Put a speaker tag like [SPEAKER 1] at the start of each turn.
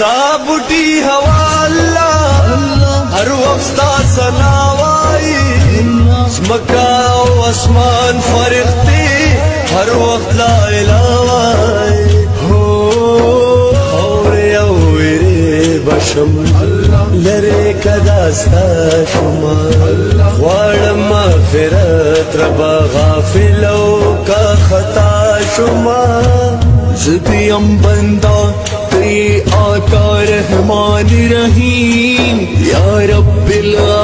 [SPEAKER 1] ستا بوټي هوا الله هر وخت ستا سنا وایي مکا او اسمان فرښتې هر وخت لا اله وایي هو اورې اورې بشم لره کدا ستا شما غواړم مغفرت رب غافل او
[SPEAKER 2] کا خطا شما زدیم بنده रहमान रहीम या रब्बिल